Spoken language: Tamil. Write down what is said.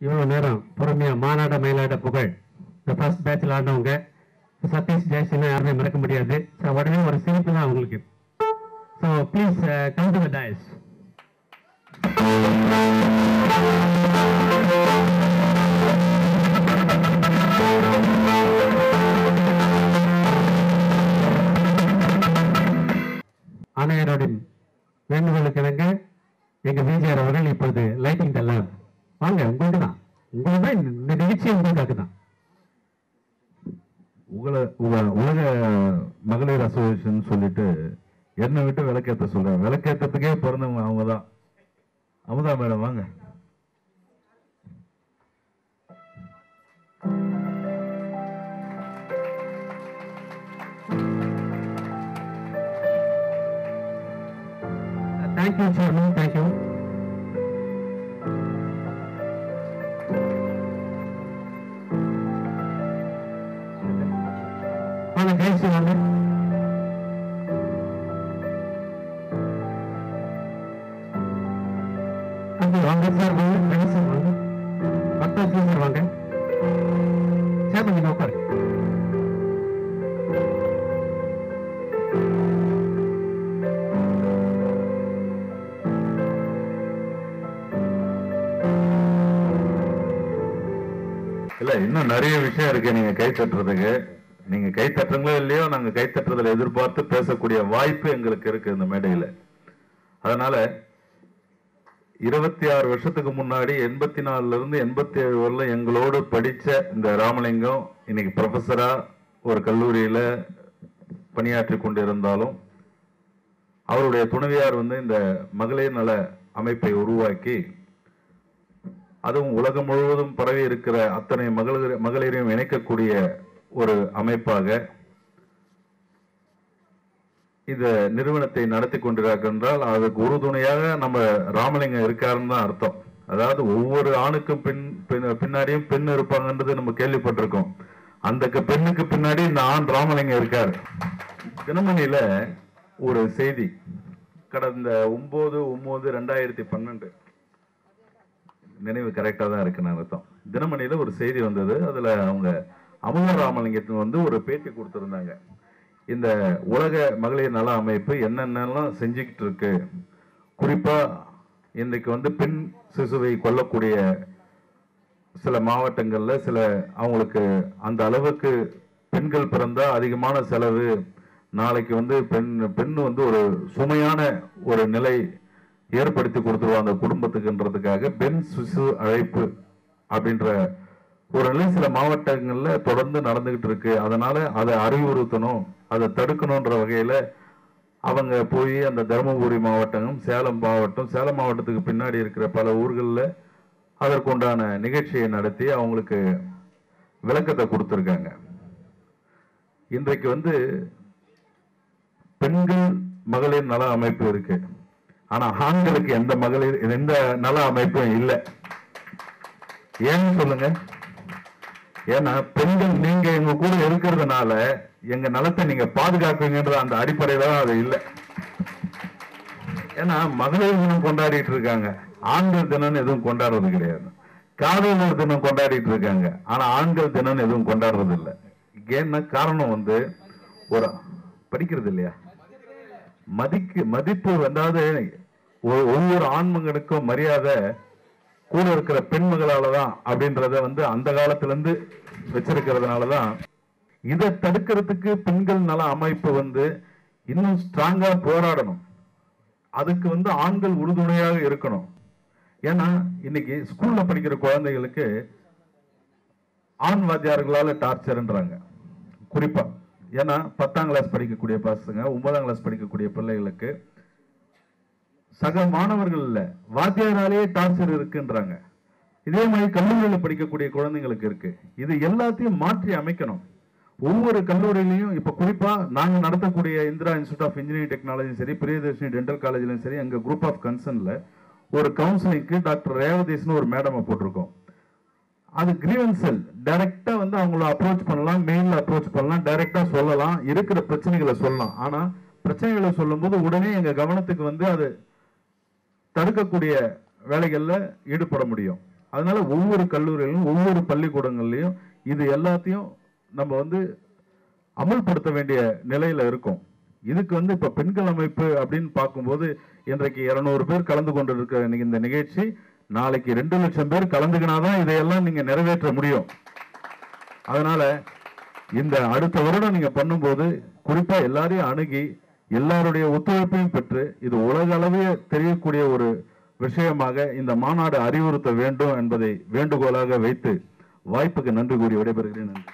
இவ்வளோ நேரம் பொறுமையா மாநாட மயிலாட புகழ். இந்த ஃபர்ஸ்ட் பேட்சில் ஆடினவங்க சதீஷ் ஜெயசினா யாருமே மறக்க முடியாது. ஸோ உடனே ஒரு சிரிப்பு தான் அவங்களுக்கு. So please come to the dais ஆணையரோடின் வேண்டுகோளுக்கு இணங்க எங்க விஜயர் அவர்கள் இப்பொழுது லைட்டிங் த வாங்க உங்களுடைய இந்த- இந்த நிகழ்ச்சி உங்களுக்காக தான் உங்களை உங்க- உலக மகளிர் அசோசியேஷன் சொல்லிட்டு என்னை விட்டு விளக்கேத்த சொல்றேன். விளக்கேற்றத்துக்கே பிறந்தவங்க அவங்க தான் அமுதா மேடம் வாங்க. Thank you chairman thank you வாங்க ஜெயசி வாங்க வாங்க சார் வாங்க வாங்க சார் வாங்க உட்காரு. இல்ல இன்னும் நிறைய விஷயம் இருக்கு நீங்க கை தட்டுறதுக்கு. நீங்க கைத்தட்டுறங்களோ இல்லையோ நாங்க கைத்தட்டுறதுல எதிர்பார்த்து பேசக்கூடிய வாய்ப்பு எங்களுக்கு இருக்கு இந்த மேடையில. அதனால இருபத்தி ஆறு வருஷத்துக்கு முன்னாடி எண்பத்தி நாலுல இருந்து எண்பத்தி ஏழு வரல எங்களோடு படிச்ச இந்த ராமலிங்கம் இன்னைக்கு ப்ரொஃபஸரா ஒரு கல்லூரியில பணியாற்றி கொண்டிருந்தாலும் அவருடைய துணைவியார் வந்து இந்த மகளிர் நல அமைப்பை உருவாக்கி அதுவும் உலகம் முழுவதும் பரவி இருக்கிற அத்தனை மகளிர் மகளிரையும் இணைக்கக்கூடிய ஒரு அமைப்பாக இந்த நிறுவனத்தை நடத்தி கொண்டிருக்கின்றால் அதுக்கு உறுதுணையாக நம்ம ராமலிங்கம் இருக்காருன்னு தான் அர்த்தம். அதாவது ஒவ்வொரு ஆணுக்கும் பின் பின்னாடியும் பெண் இருப்பாங்கன்றது நம்ம கேள்விப்பட்டிருக்கோம். அந்த க- பெண்ணுக்கு பின்னாடி இந்த ஆண் ராமலிங்கம் இருக்காரு. தினமணியில ஒரு செய்தி கடந்த ஒன்பது ஒன்பது ரெண்டாயிரத்தி பன்னெண்டு. நினைவு கரெக்டாக தான் இருக்குன்னு அர்த்தம். தினமணியில் ஒரு செய்தி வந்தது. அதில் அவங்க அமுத ராமலிங்கத்துக்கு வந்து ஒரு பேட்டி கொடுத்துருந்தாங்க. இந்த உலக மகளிர் நல அமைப்பு என்னென்னலாம் செஞ்சுக்கிட்டு இருக்கு குறிப்பாக இன்றைக்கு வந்து பெண் சிசுவை கொல்லக்கூடிய சில மாவட்டங்களில் சில அவங்களுக்கு அந்த அளவுக்கு பெண்கள் பிறந்தால் அதிகமான செலவு. நாளைக்கு வந்து பெண் பெண் வந்து ஒரு சுமையான ஒரு நிலை ஏற்படுத்தி கொடுத்துருவோம் அந்த குடும்பத்துக்குன்றதுக்காக பெண் சிசு அழைப்பு அப்படின்ற ஒரு நிலை சில மாவட்டங்கள்ல தொடர்ந்து நடந்துகிட்டு இருக்கு. அதனால அதை அறிவுறுத்தணும் அதை தடுக்கணுன்ற வகையில அவங்க போய் அந்த தருமபுரி மாவட்டம் சேலம் மாவட்டம் சேலம் மாவட்டத்துக்கு பின்னாடி இருக்கிற பல ஊர்களில் அதற்குண்டான நிகழ்ச்சியை நடத்தி அவங்களுக்கு விளக்கத்தை கொடுத்துருக்காங்க. இன்றைக்கு வந்து பெண்கள் மகளிர் நல அமைப்பு இருக்கு. ஆனா ஆண்களுக்கு எந்த மகளிர் எந்த நல அமைப்பும் இல்லை. ஏன்னு சொல்லுங்க? ஏன்னா பெண்கள் நீங்க எங்க கூட இருக்கிறதுனால எங்க நலத்தை நீங்க பாதுகாக்குங்கன்ற அந்த அடிப்படையில தான் அது இல்லை. ஏன்னா மகளிர் தினம் கொண்டாடிட்டு இருக்காங்க. ஆண்கள் தினம் எதுவும் கொண்டாடுறது கிடையாது. காதலர் தினம் கொண்டாடிட்டு இருக்காங்க. ஆனா ஆண்கள் தினம் எதுவும் கொண்டாடுறது இல்லை. ஏன்னா காரணம் வந்து ஒரு படிக்கிறது இல்லையா? மதிக்கு மதிப்பு வந்தாவது ஒ- ஒவ்வொரு ஆண்மங்களுக்கும் மரியாதை கூட இருக்கிற பெண்மகளால தான் அப்படின்றத வந்து அந்த காலத்துல இருந்து வச்சிருக்கிறதுனால தான் இதை தடுக்கிறதுக்கு பெண்கள் நல அமைப்பு வந்து இன்னும் ஸ்ட்ராங்கா போராடணும். அதுக்கு வந்து ஆண்கள் உறுதுணையாக இருக்கணும். ஏன்னா இன்னைக்கு ஸ்கூல்ல படிக்கிற குழந்தைகளுக்கு ஆண் வாத்தியார்களால டார்ச்சர்ன்றாங்க குறிப்பா ஏன்னா பத்தாம் கிளாஸ் படிக்கக்கூடிய பசங்க ஒன்பதாம் கிளாஸ் படிக்கக்கூடிய பிள்ளைகளுக்கு சக மாணவர்கள் இல்லை. வாத்தியாராலேயே டார்ச்சர் இருக்குன்றாங்க. இதே மாதிரி கல்லூரியில் படிக்கக்கூடிய குழந்தைங்களுக்கு இருக்கு. இது எல்லாத்தையும் மாற்றி அமைக்கணும். ஒவ்வொரு கல்லூரியிலையும் இப்போ குறிப்பாக நாங்கள் நடத்தக்கூடிய Indira institute of engineering technology சரி பிரியதர்ஷினி டென்டல் காலேஜ்லையும் சரி எங்கள் குரூப் ஆஃப் கன்சர்னில் ஒரு கவுன்சிலிங்க்கு டாக்டர் ரேவதேஷ்னு ஒரு மேடமை போட்டிருக்கோம். அது கிரீவன்சல் டைரெக்டாக வந்து அவங்கள அப்ரோச் பண்ணலாம் மெயில்ல அப்ரோச் பண்ணலாம் டைரெக்டாக சொல்லலாம் இருக்கிற பிரச்சனைகளை சொல்லலாம். ஆனால் பிரச்சனைகளை சொல்லும்போது உடனே எங்கள் கவனத்துக்கு வந்து அது தடுக்கக்கூடிய வேலைகளில் ஈடுபட முடியும். அதனால ஒவ்வொரு கல்லூரிகளிலும் ஒவ்வொரு பள்ளிக்கூடங்கள்லையும் இது எல்லாத்தையும் நம்ம வந்து அமல்படுத்த வேண்டிய நிலையில இருக்கும். இதுக்கு வந்து இப்போ பெண்கள் அமைப்பு அப்படின்னு பார்க்கும்போது இன்றைக்கு இரநூறு பேர் கலந்து கொண்டிருக்கிற இருக்கிற இந்த நிகழ்ச்சி நாளைக்கு ரெண்டு லட்சம் பேர் கலந்துக்கினாதான் இதையெல்லாம் நீங்கள் நிறைவேற்ற முடியும். அதனால இந்த அடுத்த வருடம் நீங்கள் பண்ணும்போது குறிப்பாக எல்லாரையும் அணுகி எல்லாருடைய ஒத்துழைப்பையும் பெற்று இது உலக அளவே தெரியக்கூடிய ஒரு விஷயமாக இந்த மாநாடு அறிவுறுத்த வேண்டும் என்பதை வேண்டுகோளாக வைத்து வாய்ப்புக்கு நன்றி கூறி விடைபெறுகிறேன். நன்றி.